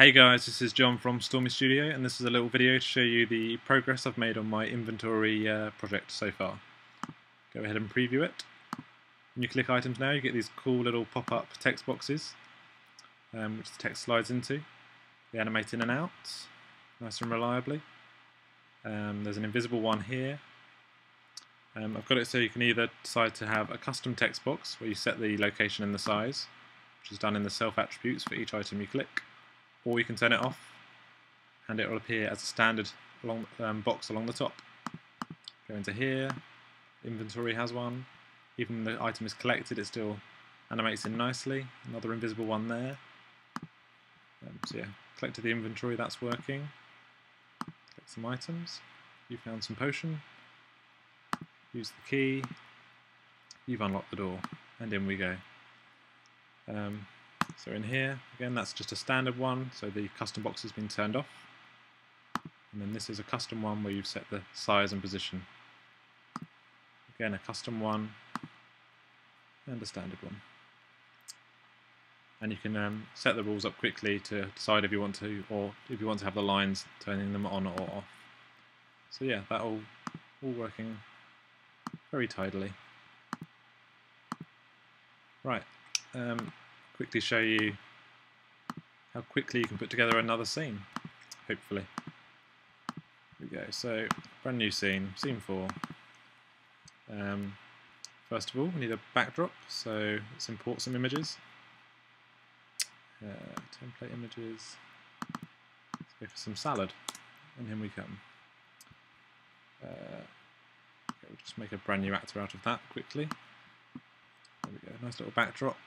Hey guys, this is John from Stormy Studio and this is a little video to show you the progress I've made on my inventory uh, project so far. Go ahead and preview it. When you click items now you get these cool little pop-up text boxes um, which the text slides into. They animate in and out, nice and reliably. Um, there's an invisible one here. Um, I've got it so you can either decide to have a custom text box where you set the location and the size, which is done in the self attributes for each item you click or you can turn it off and it will appear as a standard along, um, box along the top. Go into here, inventory has one, even when the item is collected it still animates in nicely, another invisible one there. Um, so yeah, collected the inventory, that's working. Collect some items, you found some potion, use the key, you've unlocked the door, and in we go. Um, so in here, again, that's just a standard one, so the custom box has been turned off. And then this is a custom one where you've set the size and position. Again, a custom one and a standard one. And you can um, set the rules up quickly to decide if you want to, or if you want to have the lines turning them on or off. So yeah, that all, all working very tidily. Right, um, quickly show you how quickly you can put together another scene, hopefully. Here we go, so brand new scene, scene 4. Um, first of all, we need a backdrop, so let's import some images. Uh, template images. Let's go for some salad, and here we come. Uh, okay, we'll just make a brand new actor out of that quickly. There we go, nice little backdrop.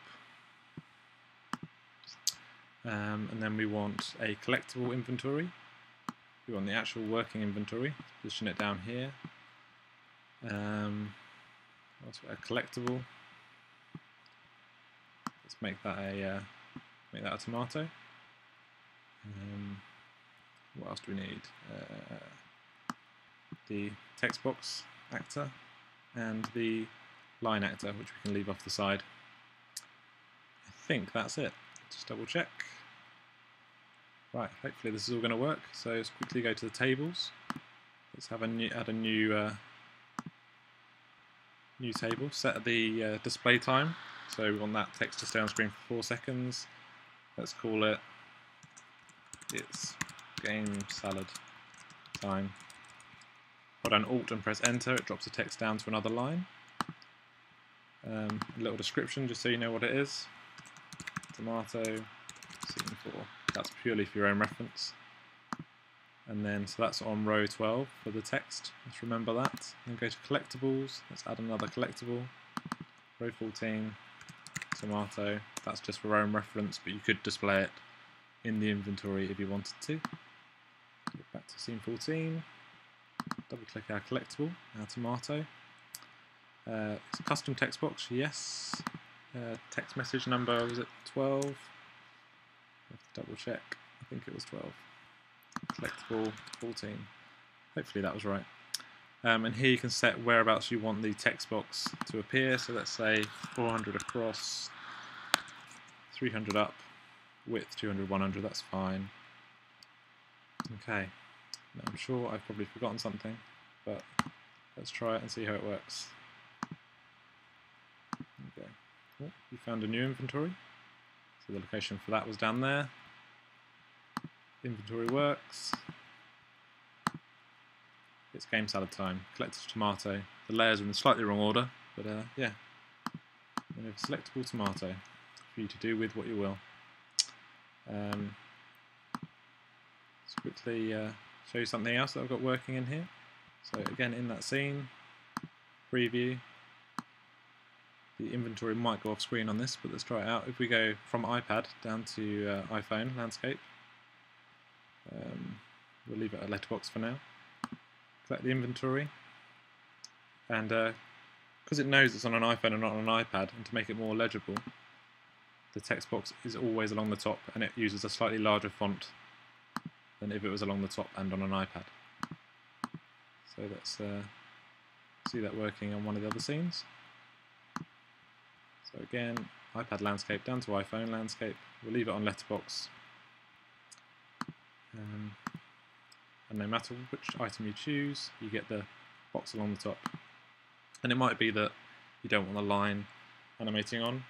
Um, and then we want a collectible inventory. We want the actual working inventory. Position it down here. Um, a collectible. Let's make that a uh, make that a tomato. Um, what else do we need? Uh, the text box actor and the line actor, which we can leave off the side. I think that's it. Just double check. Right, hopefully this is all going to work. So let's quickly go to the tables. Let's have a new, add a new uh, new table. Set the uh, display time. So we want that text to stay on screen for four seconds. Let's call it it's game salad time. Hold down Alt and press Enter. It drops the text down to another line. Um, a little description just so you know what it is. Tomato, scene 4. That's purely for your own reference. And then, so that's on row 12 for the text. Let's remember that. Then go to collectibles. Let's add another collectible. Row 14, tomato. That's just for own reference, but you could display it in the inventory if you wanted to. Back to scene 14. Double click our collectible, our tomato. Uh, custom text box, yes. Uh, text message number, was it 12? double check. I think it was 12. Collectible 14. Hopefully that was right. Um, and here you can set whereabouts you want the text box to appear. So let's say 400 across, 300 up, width 200, 100, that's fine. Okay, now, I'm sure I've probably forgotten something, but let's try it and see how it works. Okay, we found a new inventory. So the location for that was down there. Inventory works. It's game salad time. Collected tomato. The layers are in slightly wrong order, but uh, yeah. have selectable tomato for you to do with what you will. Um, let's quickly uh, show you something else that I've got working in here. So again, in that scene, preview, the inventory might go off screen on this, but let's try it out. If we go from iPad down to uh, iPhone landscape, um, we'll leave it at a letterbox for now. Collect the inventory, and because uh, it knows it's on an iPhone and not on an iPad, and to make it more legible, the text box is always along the top, and it uses a slightly larger font than if it was along the top and on an iPad. So let's uh, see that working on one of the other scenes. So again, iPad landscape down to iPhone landscape. We'll leave it on letterbox Um, and no matter which item you choose, you get the box along the top. And it might be that you don't want the line animating on,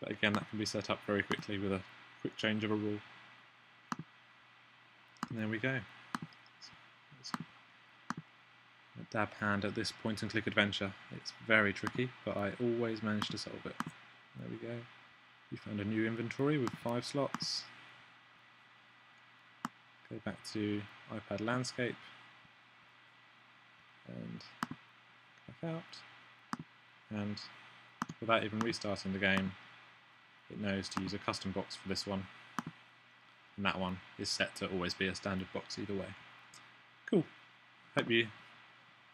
but again that can be set up very quickly with a quick change of a rule. And there we go. A dab hand at this point and click adventure. It's very tricky, but I always manage to solve it. There we go. We found a new inventory with five slots. Go back to iPad landscape and back out. And without even restarting the game, it knows to use a custom box for this one. And that one is set to always be a standard box either way. Cool. Hope you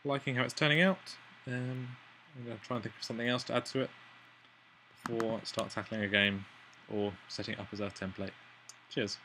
liking how it's turning out. Um, I'm going to try and think of something else to add to it before I start tackling a game or setting it up as a template. Cheers.